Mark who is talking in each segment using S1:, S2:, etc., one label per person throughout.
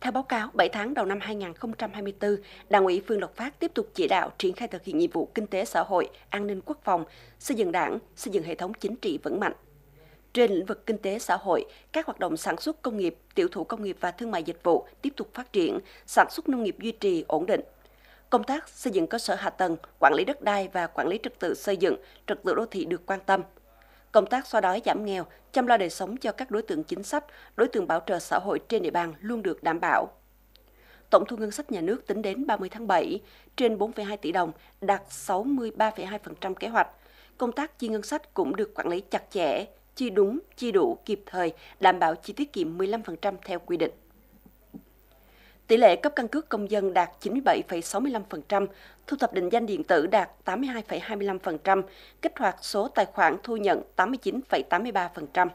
S1: Theo báo cáo, 7 tháng đầu năm 2024, Đảng ủy Phương Lộc Phát tiếp tục chỉ đạo triển khai thực hiện nhiệm vụ kinh tế xã hội, an ninh quốc phòng, xây dựng đảng, xây dựng hệ thống chính trị vững mạnh. Trên lĩnh vực kinh tế xã hội, các hoạt động sản xuất công nghiệp, tiểu thủ công nghiệp và thương mại dịch vụ tiếp tục phát triển, sản xuất nông nghiệp duy trì ổn định. Công tác xây dựng cơ sở hạ tầng, quản lý đất đai và quản lý trật tự xây dựng, trật tự đô thị được quan tâm. Công tác xóa đói giảm nghèo, chăm lo đời sống cho các đối tượng chính sách, đối tượng bảo trợ xã hội trên địa bàn luôn được đảm bảo. Tổng thu ngân sách nhà nước tính đến 30 tháng 7 trên 4,2 tỷ đồng, đạt 63,2% kế hoạch. Công tác chi ngân sách cũng được quản lý chặt chẽ, chi đúng, chi đủ, kịp thời, đảm bảo chi tiết kiệm 15% theo quy định. Tỷ lệ cấp căn cước công dân đạt 97,65%, thu thập định danh điện tử đạt 82,25%, kích hoạt số tài khoản thu nhận 89,83%.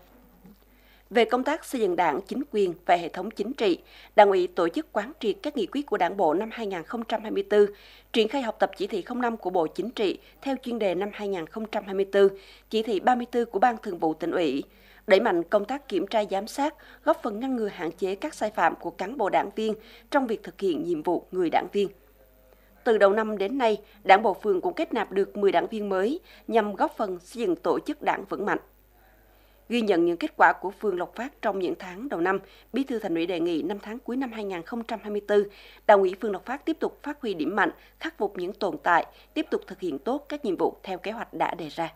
S1: Về công tác xây dựng đảng, chính quyền và hệ thống chính trị, Đảng ủy tổ chức quán triệt các nghị quyết của Đảng bộ năm 2024, triển khai học tập chỉ thị 05 của Bộ Chính trị theo chuyên đề năm 2024, chỉ thị 34 của Ban Thường vụ tỉnh ủy, đẩy mạnh công tác kiểm tra giám sát, góp phần ngăn ngừa hạn chế các sai phạm của cán bộ đảng viên trong việc thực hiện nhiệm vụ người đảng viên. Từ đầu năm đến nay, Đảng bộ phường cũng kết nạp được 10 đảng viên mới nhằm góp phần xây dựng tổ chức đảng vững mạnh. Ghi nhận những kết quả của phường Lộc Phát trong những tháng đầu năm, Bí thư Thành ủy đề nghị năm tháng cuối năm 2024, Đảng ủy phường Lộc Phát tiếp tục phát huy điểm mạnh, khắc phục những tồn tại, tiếp tục thực hiện tốt các nhiệm vụ theo kế hoạch đã đề ra.